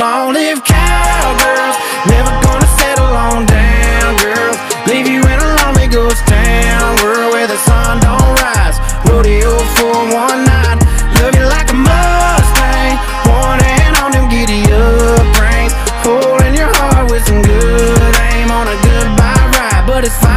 Long live cowgirls, never gonna settle on down, girls. Leave you in a lonely ghost town, world where the sun don't rise. Rodeo for one night, love you like a Mustang, one hand on them giddy up reins, holding your heart with some good aim on a goodbye ride, but it's. fine.